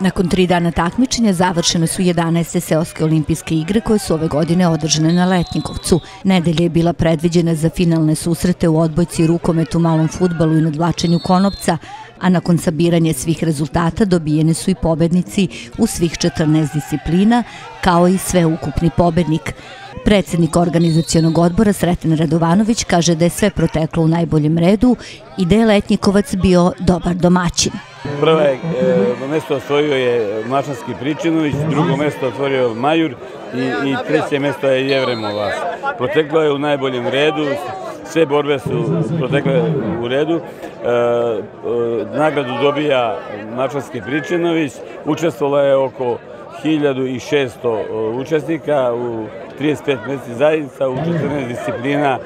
Nakon tri dana takmičenja završene su 11. seoske olimpijske igre koje su ove godine održane na Letnjikovcu. Nedelja je bila predviđena za finalne susrete u odbojci, rukometu, malom futbalu i nadvlačenju konopca, a nakon sabiranja svih rezultata dobijene su i pobednici u svih 14 disciplina, kao i sveukupni pobednik. Predsednik organizacijonog odbora Sreten Radovanović kaže da je sve proteklo u najboljem redu i da je Letnjikovac bio dobar domaćin. Prvo je, e, mesto osvojio je Mačanski Pričinović, drugo mesto otvorio Majur i, i treće mesto je Jevremova. Proteklo je u najboljem redu, sve borbe su protekle u redu. E, e, nagradu dobija Mačanski Pričinović, učestvovala je oko 1600 učesnika u 35 meseci zajednica u 14 disciplina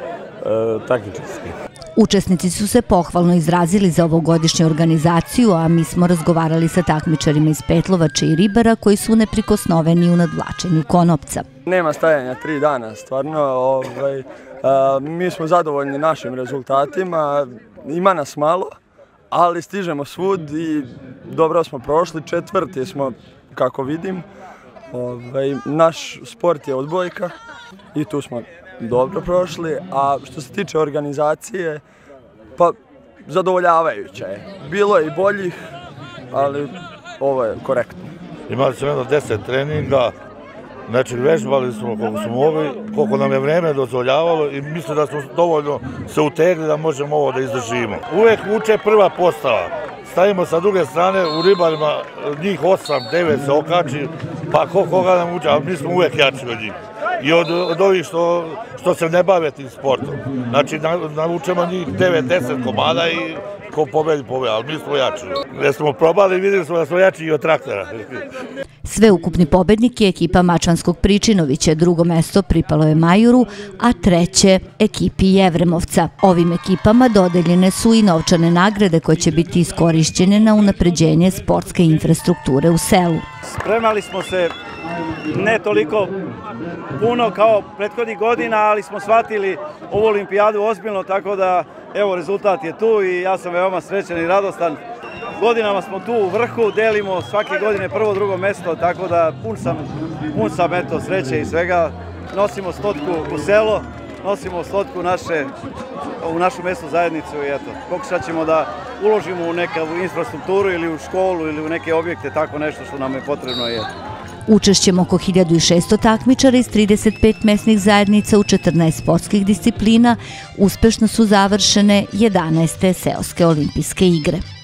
takmičarskih. Učesnici su se pohvalno izrazili za ovogodišnju organizaciju, a mi smo razgovarali sa takmičarima iz Petlovača i Ribara koji su neprikosnoveni u nadvlačenju konopca. Nema stajanja tri dana, stvarno. Ovaj, a, mi smo zadovoljni našim rezultatima, ima nas malo, ali stižemo svud i dobro smo prošli, četvrti smo, kako vidim. Ovaj, naš sport je odbojka i tu smo dobro prošli, a što se tiče organizacije, pa zadovoljavajuće je. Bilo je i boljih, ali ovo je korektno. Imali smo jedno deset treninga, znači vežbali smo koliko smo mogli, koliko nam je vreme dozvoljavalo i mislim da smo dovoljno se utegli da možemo ovo da izdržimo. Uvek uče prva postava. Stavimo sa druge strane u ribarima njih 8, 9 se okači, pa ko koga nam uče, a mi smo uvek jači od njih i od, od ovih što, što se ne bave tim sportom. Znači, naučemo njih 9-10 komada i ko pobedi, pobedi, ali mi smo jači. Gde smo probali, videli smo da smo jači i od traktora. Sveukupni pobednik je ekipa Mačanskog Pričinovića, drugo mesto pripalo je Majuru, a treće ekipi Jevremovca. Ovim ekipama dodeljene su i novčane nagrade koje će biti iskorišćene na unapređenje sportske infrastrukture u selu. Spremali smo se ne toliko puno kao prethodnih godina, ali smo shvatili ovu olimpijadu ozbiljno, tako da evo rezultat je tu i ja sam veoma srećan i radostan. Godinama smo tu u vrhu, delimo svake godine prvo, drugo mesto, tako da pun sam, pun sam eto, sreće i svega. Nosimo stotku u selo, nosimo stotku naše, u našu mesnu zajednicu i eto, pokušat ćemo da uložimo u neku infrastrukturu ili u školu ili u neke objekte, tako nešto što nam je potrebno. I eto. Učešćem oko 1600 takmičara iz 35 mesnih zajednica u 14 sportskih disciplina uspešno su završene 11. seoske olimpijske igre.